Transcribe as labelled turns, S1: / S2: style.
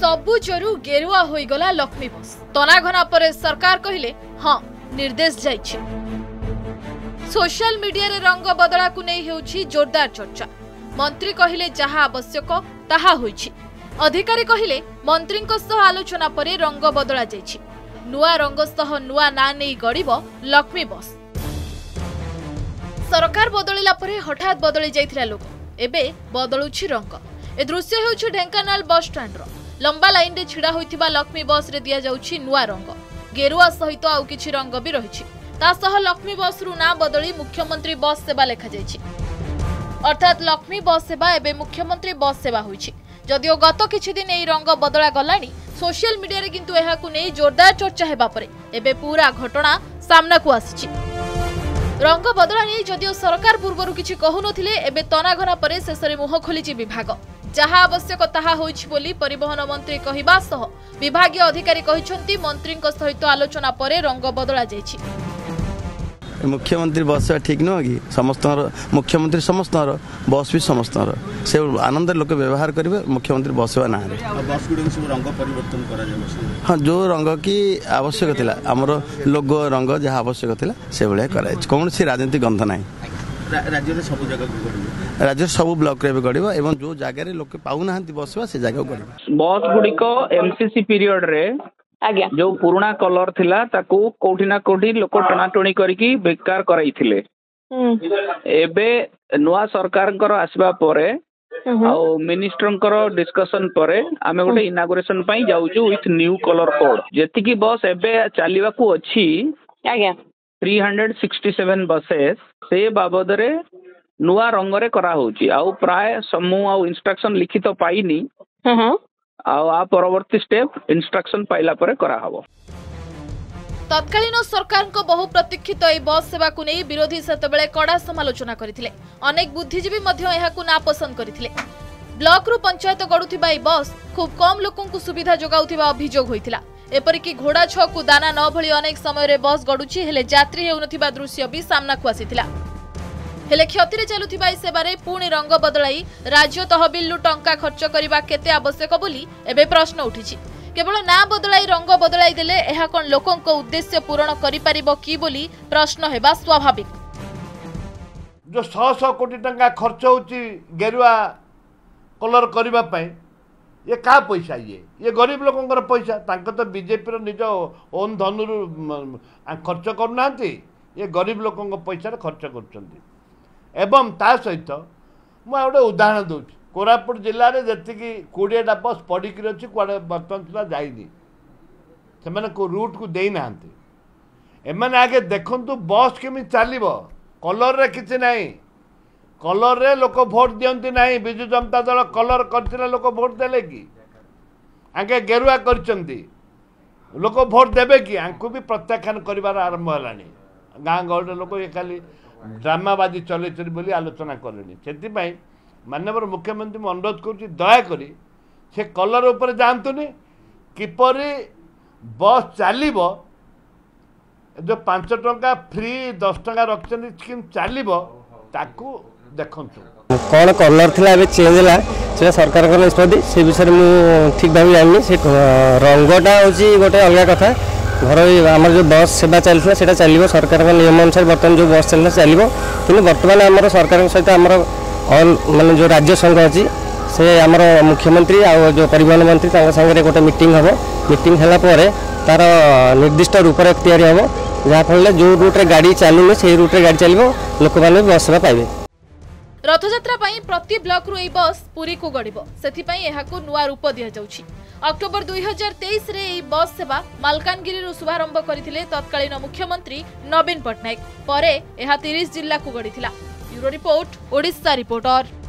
S1: সবু চোরু গেরুয়া হয়ে গলা লক্ষ্মী বোস তনাঘনা পরে সরকার কহিলে হ্যাঁ নির্দেশ যাইছে সোশ্যাল মিডিয়ার রঙ বদলাকু নেই হেউছি জোরদার চর্চা মন্ত্রী কহিলে যাহা আবশ্যক তাহা হয়েছে অধিকারী কহিলে মন্ত্রীঙ্ক সহ আলোচনা পরে রঙ বদলা যাইছি ନୂଆ ରଙ୍ଗ ସହ ନୂଆ ନାଁ ନେଇ ଗଢ଼ିବ ଲକ୍ଷ୍ମୀ ବସ୍ ସରକାର ବଦଳିଲା ପରେ ହଠାତ୍ ବଦଳି ଯାଇଥିଲା ଲୋକ ଏବେ ବଦଳୁଛି ରଙ୍ଗ ଏ ଦୃଶ୍ୟ ହେଉଛି ଢେଙ୍କାନାଳ ବସ୍ଷ୍ଟାଣ୍ଡର লম্বা লাইন্রে ছিড়া হয়েছে লক্ষ্মী বস্রে দিয়াযাচ্ছে নূয়া রঙ গেরুয়া সহিত আউ কিছু রঙ বি রয়েছে তা সহ লক্ষ্মী বস্রু না বদলি মুখ্যমন্ত্রী বস সেবা লেখাযাই অর্থাৎ লক্ষ্মী বস সেবা এবে মুখ্যমন্ত্রী বস সেবা হয়েছে যদিও গত কিছুদিন এই রঙ বদলা গলানি সোশিয়াল মিডিয়ায় কিন্তু এখন নেই জোরদার চর্চা হওয়া পরে এবে পুরা ঘটনা সামনাকু আসিছে রঙ বদলা নিয়ে যদিও সরকার পূর্বর কিছু কহুনলে এবে তনাঘনা পরে শেষে মুহ খোলিছে বিভাগ ଯାହା ଆବଶ୍ୟକ ତାହା ହୋଇଛି ବୋଲି ପରିବହନ ମନ୍ତ୍ରୀ କହିବା ସହ ବିଭାଗୀୟ ଅଧିକାରୀ କହିଛନ୍ତି ମନ୍ତ୍ରୀଙ୍କ ସହିତ ଆଲୋଚନା ପରେ ରଙ୍ଗ ବଦଳାଯାଇଛି
S2: ମୁଖ୍ୟମନ୍ତ୍ରୀ ବସ୍ ଠିକ୍ ନୁହଁ କି ସମସ୍ତଙ୍କର ମୁଖ୍ୟମନ୍ତ୍ରୀ ସମସ୍ତଙ୍କର ବସ୍ ବି ସମସ୍ତଙ୍କର ସେ ଆନନ୍ଦରେ ଲୋକ ବ୍ୟବହାର କରିବେ ମୁଖ୍ୟମନ୍ତ୍ରୀ ବସିବା ନାଁରେ ହଁ ଯେଉଁ ରଙ୍ଗ କି ଆବଶ୍ୟକ ଥିଲା ଆମର ଲୋଗୋ ରଙ୍ଗ ଯାହା ଆବଶ୍ୟକ ଥିଲା ସେଭଳିଆ କରାଯାଇଛି କୌଣସି ରାଜନୀତି ଗନ୍ଧ ନାହିଁ
S3: ରାଜ୍ୟରେ ସବୁ ଜାଗାକୁ
S2: ରାଜ୍ୟ ସବୁ ବ୍ଲକରେ ଏବେ ଗଢ଼ିବ ଏବଂ ଯେଉଁ ଜାଗାରେ ଲୋକେ ପାଉନାହାନ୍ତି ବସିବା ସେ ଜାଗାକୁ ଗଢ଼ିବ
S4: ବସ୍ ଗୁଡ଼ିକ ଏମସିସି ପିରିୟଡରେ
S5: ଆଜ୍ଞା
S4: ଯୋଉ ପୁରୁଣା କଲର ଥିଲା ତାକୁ କୋଉଠି ନା କୋଉଠି ଲୋକ ଟଣାଟୁଣି କରିକି ବେକାର କରାଇଥିଲେ ଏବେ ନୂଆ ସରକାରଙ୍କର ଆସିବା ପରେ ଆଉ ମିନିଷ୍ଟରଙ୍କର ଡିସ୍କସନ ପରେ ଆମେ ଗୋଟେ ଇନାଗୁରେସନ ପାଇଁ ଯାଉଛୁ ୱିଥ ନ୍ୟୁ କଲର କୋଡ୍ ଯେତିକି ବସ୍ ଏବେ ଚାଲିବାକୁ ଅଛି
S5: ଆଜ୍ଞା
S4: three hundred sixty seven buses ସେ ବାବଦରେ ନୂଆ ରଙ୍ଗରେ କରାହଉଛି ଆଉ ପ୍ରାୟ ମୁଁ ଆଉ ଇନଷ୍ଟ୍ରକ୍ସନ୍ ଲିଖିତ ପାଇନି ଆଉ ଆ ପରବର୍ତ୍ତୀ ଷ୍ଟେପ୍ ଇନଷ୍ଟ୍ରକ୍ସନ୍ ପାଇଲା ପରେ କରାହବ
S1: ତତ୍କାଳୀନ ସରକାରଙ୍କ ବହୁ ପ୍ରତୀକ୍ଷିତ ଏହି ବସ୍ ସେବାକୁ ନେଇ ବିରୋଧୀ ସେତେବେଳେ କଡ଼ା ସମାଲୋଚନା କରିଥିଲେ ଅନେକ ବୁଦ୍ଧିଜୀବୀ ମଧ୍ୟ ଏହାକୁ ନାପସନ୍ଦ କରିଥିଲେ ବ୍ଲକରୁ ପଞ୍ଚାୟତ ଗଢ଼ୁଥିବା ଏହି ବସ୍ ଖୁବ୍ କମ୍ ଲୋକଙ୍କୁ ସୁବିଧା ଯୋଗାଉଥିବା ଅଭିଯୋଗ ହୋଇଥିଲା ଏପରିକି ଘୋଡ଼ା ଛଅକୁ ଦାନା ନ ଭଳି ଅନେକ ସମୟରେ ବସ୍ ଗଡ଼ୁଛି ହେଲେ ଯାତ୍ରୀ ହେଉନଥିବା ଦୃଶ୍ୟ ବି ସାମ୍ନାକୁ ଆସିଥିଲା ହେଲେ କ୍ଷତିରେ ଚାଲୁଥିବା ଏହି ସେବାରେ ପୁଣି ରଙ୍ଗ ବଦଳାଇ ରାଜ୍ୟ ତହବିଲରୁ ଟଙ୍କା ଖର୍ଚ୍ଚ କରିବା କେତେ ଆବଶ୍ୟକ ବୋଲି ଏବେ ପ୍ରଶ୍ନ ଉଠିଛି କେବଳ ନାଁ ବଦଳାଇ ରଙ୍ଗ ବଦଳାଇ ଦେଲେ ଏହା କ'ଣ ଲୋକଙ୍କ ଉଦ୍ଦେଶ୍ୟ ପୂରଣ କରିପାରିବ କି ବୋଲି ପ୍ରଶ୍ନ ହେବା ସ୍ୱାଭାବିକ
S6: ଯେଉଁ ଶହ ଶହ କୋଟି ଟଙ୍କା ଖର୍ଚ୍ଚ ହେଉଛି ଗେରୁଆ କଲର୍ କରିବା ପାଇଁ ଇଏ କାହା ପଇସା ଇଏ ଇଏ ଗରିବ ଲୋକଙ୍କର ପଇସା ତାଙ୍କ ତ ବିଜେପିର ନିଜ ଓନ୍ ଧନୁରୁ ଖର୍ଚ୍ଚ କରୁନାହାନ୍ତି ଇଏ ଗରିବ ଲୋକଙ୍କ ପଇସାରେ ଖର୍ଚ୍ଚ କରୁଛନ୍ତି ଏବଂ ତା ସହିତ ମୁଁ ଆଉ ଗୋଟେ ଉଦାହରଣ ଦେଉଛି କୋରାପୁଟ ଜିଲ୍ଲାରେ ଯେତିକି କୋଡ଼ିଏଟା ବସ୍ ପଡ଼ିକିରି ଅଛି କୁଆଡ଼େ ବର୍ତ୍ତମାନ ସୁଦ୍ଧା ଯାଇନି ସେମାନେ କେଉଁ ରୁଟ୍କୁ ଦେଇନାହାନ୍ତି ଏମାନେ ଆଗେ ଦେଖନ୍ତୁ ବସ୍ କେମିତି ଚାଲିବ କଲର୍ରେ କିଛି ନାହିଁ କଲର୍ରେ ଲୋକ ଭୋଟ୍ ଦିଅନ୍ତି ନାହିଁ ବିଜୁ ଜନତା ଦଳ କଲର୍ କରିଥିଲେ ଲୋକ ଭୋଟ୍ ଦେଲେ କି ଆଗେ ଗେରୁଆ କରିଛନ୍ତି ଲୋକ ଭୋଟ୍ ଦେବେ କି ଆଙ୍କୁ ବି ପ୍ରତ୍ୟାଖ୍ୟାନ କରିବାର ଆରମ୍ଭ ହେଲାଣି ଗାଁ ଗହଳିର ଲୋକ ଇଏ ଖାଲି ଡ୍ରାମାବାଦୀ ଚଲେଇଛନ୍ତି ବୋଲି ଆଲୋଚନା କଲେଣି ସେଥିପାଇଁ ମାନ୍ୟବର ମୁଖ୍ୟମନ୍ତ୍ରୀ ମୁଁ ଅନୁରୋଧ କରୁଛି ଦୟାକରି ସେ କଲର ଉପରେ ଯାଆନ୍ତୁନି କିପରି ବସ୍ ଚାଲିବ ଯେଉଁ ପାଞ୍ଚ ଟଙ୍କା ଫ୍ରି ଦଶ ଟଙ୍କା ରଖିଛନ୍ତି ସ୍କିମ୍ ଚାଲିବ ତାକୁ ଦେଖନ୍ତୁ
S7: କ'ଣ କଲର ଥିଲା ଏବେ ଚେଞ୍ଜ ହେଲା ସେଇଟା ସରକାରଙ୍କ ନିଷ୍ପତ୍ତି ସେ ବିଷୟରେ ମୁଁ ଠିକ୍ ଭାବେ ଜାଣିନି ସେ ରଙ୍ଗଟା ହେଉଛି ଗୋଟେ ଅଲଗା କଥା ଘରୋଇ ଆମର ଯେଉଁ ବସ୍ ସେବା ଚାଲିଥିଲା ସେଇଟା ଚାଲିବ ସରକାରଙ୍କ ନିୟମ ଅନୁସାରେ ବର୍ତ୍ତମାନ ଯେଉଁ ବସ୍ ଚାଲିଥିଲା ଚାଲିବ କିନ୍ତୁ ବର୍ତ୍ତମାନ ଆମର ସରକାରଙ୍କ ସହିତ ଆମର ଅଲ୍ ମାନେ ଯେଉଁ ରାଜ୍ୟ ସଂଘ ଅଛି ସେ ଆମର ମୁଖ୍ୟମନ୍ତ୍ରୀ ଆଉ ଯେଉଁ ପରିବହନ ମନ୍ତ୍ରୀ ତାଙ୍କ ସାଙ୍ଗରେ ଗୋଟେ ମିଟିଂ ହେବ ମିଟିଂ ହେଲା ପରେ ତାର ନିର୍ଦ୍ଦିଷ୍ଟ ରୂପରେଖ ତିଆରି ହେବ ଯାହାଫଳରେ ଯେଉଁ ରୁଟ୍ରେ ଗାଡ଼ି ଚାଲୁନି ସେଇ ରୁଟ୍ରେ ଗାଡ଼ି ଚାଲିବ ଲୋକମାନେ ବି ବସ୍ ସେବା ପାଇବେ
S1: ରଥଯାତ୍ରା ପାଇଁ ପ୍ରତି ବ୍ଲକରୁ ଏହି ବସ୍ ପୁରୀକୁ ଗଡ଼ିବ ସେଥିପାଇଁ ଏହାକୁ ନୂଆ ରୂପ ଦିଆଯାଉଛି ଅକ୍ଟୋବର ଦୁଇ ହଜାର ତେଇଶରେ ଏହି ବସ୍ ସେବା ମାଲକାନଗିରିରୁ ଶୁଭାରମ୍ଭ କରିଥିଲେ ତତ୍କାଳୀନ ମୁଖ୍ୟମନ୍ତ୍ରୀ ନବୀନ ପଟ୍ଟନାୟକ ପରେ ଏହା ତିରିଶ ଜିଲ୍ଲାକୁ ଗଡ଼ିଥିଲା ବ୍ୟୁରୋ ରିପୋର୍ଟ ଓଡ଼ିଶା ରିପୋର୍ଟର